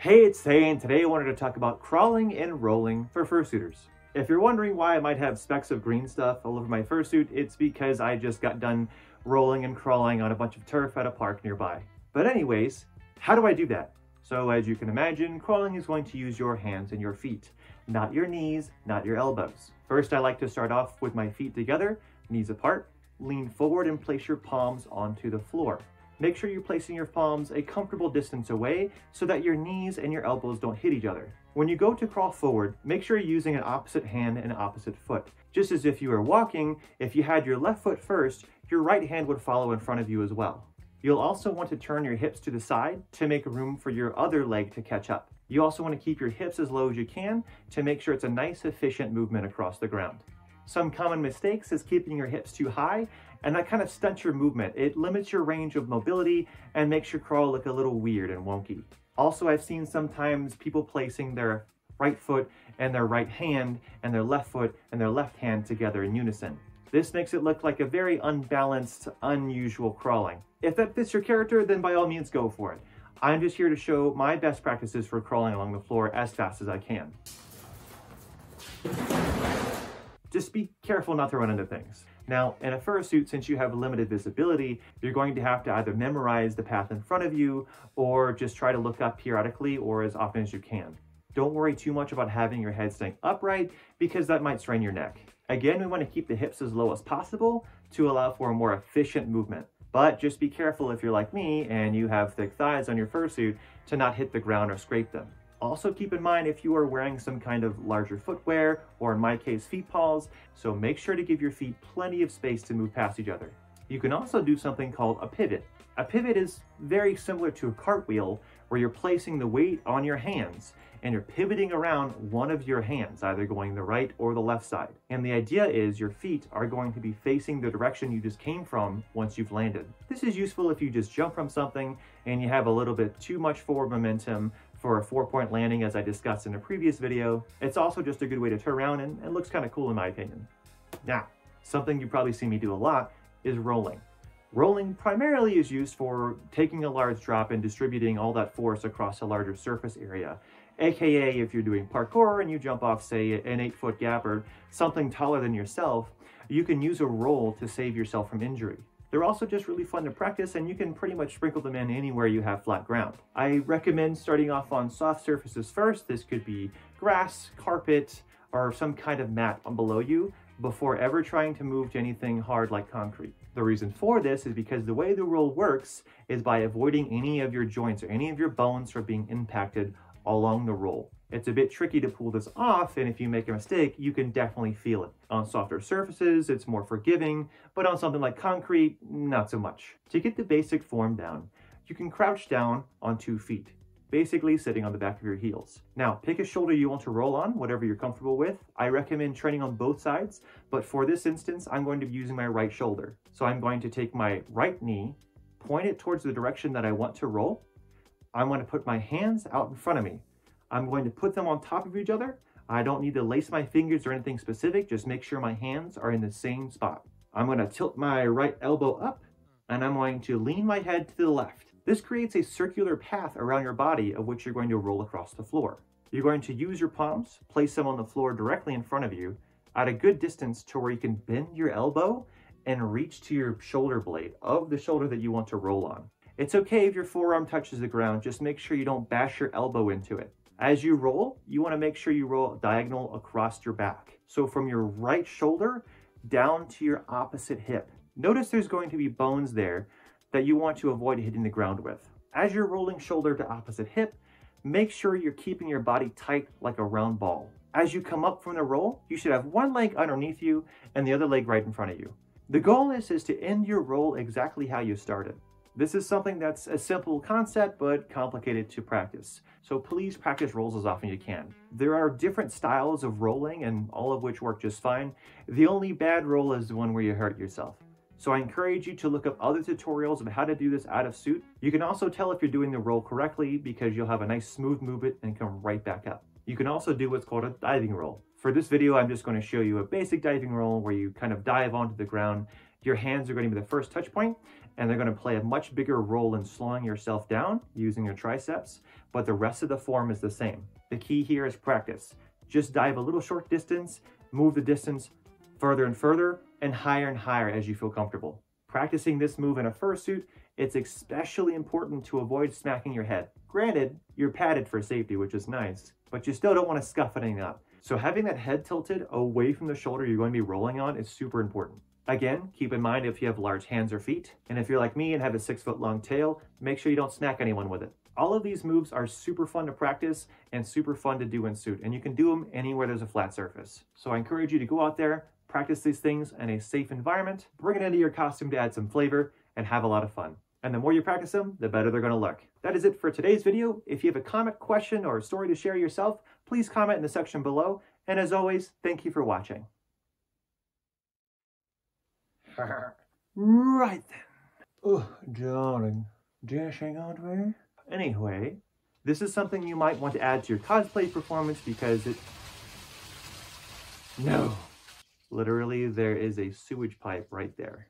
Hey, it's Thae, and today I wanted to talk about crawling and rolling for fursuiters. If you're wondering why I might have specks of green stuff all over my fursuit, it's because I just got done rolling and crawling on a bunch of turf at a park nearby. But anyways, how do I do that? So as you can imagine, crawling is going to use your hands and your feet, not your knees, not your elbows. First, I like to start off with my feet together, knees apart, lean forward and place your palms onto the floor. Make sure you're placing your palms a comfortable distance away so that your knees and your elbows don't hit each other. When you go to crawl forward, make sure you're using an opposite hand and opposite foot. Just as if you were walking, if you had your left foot first, your right hand would follow in front of you as well. You'll also want to turn your hips to the side to make room for your other leg to catch up. You also want to keep your hips as low as you can to make sure it's a nice efficient movement across the ground. Some common mistakes is keeping your hips too high and that kind of stunts your movement. It limits your range of mobility and makes your crawl look a little weird and wonky. Also, I've seen sometimes people placing their right foot and their right hand and their left foot and their left hand together in unison. This makes it look like a very unbalanced, unusual crawling. If that fits your character, then by all means go for it. I'm just here to show my best practices for crawling along the floor as fast as I can. Just be careful not to run into things. Now, in a fursuit, since you have limited visibility, you're going to have to either memorize the path in front of you or just try to look up periodically or as often as you can. Don't worry too much about having your head staying upright because that might strain your neck. Again, we want to keep the hips as low as possible to allow for a more efficient movement. But just be careful if you're like me and you have thick thighs on your fursuit to not hit the ground or scrape them. Also keep in mind if you are wearing some kind of larger footwear, or in my case, feet paws, so make sure to give your feet plenty of space to move past each other. You can also do something called a pivot. A pivot is very similar to a cartwheel where you're placing the weight on your hands and you're pivoting around one of your hands, either going the right or the left side. And the idea is your feet are going to be facing the direction you just came from once you've landed. This is useful if you just jump from something and you have a little bit too much forward momentum for a four-point landing as I discussed in a previous video. It's also just a good way to turn around and it looks kind of cool in my opinion. Now, something you probably see me do a lot is rolling. Rolling primarily is used for taking a large drop and distributing all that force across a larger surface area. AKA if you're doing parkour and you jump off, say, an eight foot gap or something taller than yourself, you can use a roll to save yourself from injury. They're also just really fun to practice and you can pretty much sprinkle them in anywhere you have flat ground. I recommend starting off on soft surfaces first. This could be grass, carpet, or some kind of mat below you before ever trying to move to anything hard like concrete. The reason for this is because the way the roll works is by avoiding any of your joints or any of your bones from being impacted along the roll. It's a bit tricky to pull this off, and if you make a mistake, you can definitely feel it. On softer surfaces, it's more forgiving, but on something like concrete, not so much. To get the basic form down, you can crouch down on two feet, basically sitting on the back of your heels. Now, pick a shoulder you want to roll on, whatever you're comfortable with. I recommend training on both sides, but for this instance, I'm going to be using my right shoulder. So I'm going to take my right knee, point it towards the direction that I want to roll. I'm going to put my hands out in front of me. I'm going to put them on top of each other. I don't need to lace my fingers or anything specific. Just make sure my hands are in the same spot. I'm going to tilt my right elbow up and I'm going to lean my head to the left. This creates a circular path around your body of which you're going to roll across the floor. You're going to use your palms, place them on the floor directly in front of you at a good distance to where you can bend your elbow and reach to your shoulder blade of the shoulder that you want to roll on. It's okay if your forearm touches the ground, just make sure you don't bash your elbow into it. As you roll, you wanna make sure you roll diagonal across your back. So from your right shoulder down to your opposite hip. Notice there's going to be bones there that you want to avoid hitting the ground with. As you're rolling shoulder to opposite hip, make sure you're keeping your body tight like a round ball. As you come up from the roll, you should have one leg underneath you and the other leg right in front of you. The goal is, is to end your roll exactly how you started. This is something that's a simple concept, but complicated to practice. So please practice rolls as often as you can. There are different styles of rolling and all of which work just fine. The only bad roll is the one where you hurt yourself. So I encourage you to look up other tutorials of how to do this out of suit. You can also tell if you're doing the roll correctly because you'll have a nice smooth movement and come right back up. You can also do what's called a diving roll. For this video, I'm just going to show you a basic diving roll where you kind of dive onto the ground Your hands are going to be the first touch point, and they're going to play a much bigger role in slowing yourself down using your triceps, but the rest of the form is the same. The key here is practice. Just dive a little short distance, move the distance further and further, and higher and higher as you feel comfortable. Practicing this move in a fursuit, it's especially important to avoid smacking your head. Granted, you're padded for safety, which is nice, but you still don't want to scuff anything up. So having that head tilted away from the shoulder you're going to be rolling on is super important. Again, keep in mind if you have large hands or feet, and if you're like me and have a six foot long tail, make sure you don't snack anyone with it. All of these moves are super fun to practice and super fun to do in suit, and you can do them anywhere there's a flat surface. So I encourage you to go out there, practice these things in a safe environment, bring it into your costume to add some flavor, and have a lot of fun. And the more you practice them, the better they're gonna look. That is it for today's video. If you have a comment, question, or a story to share yourself, please comment in the section below. And as always, thank you for watching. Right then. Oh, darling, dashing aren't we? Anyway, this is something you might want to add to your cosplay performance because it... No. Literally, there is a sewage pipe right there.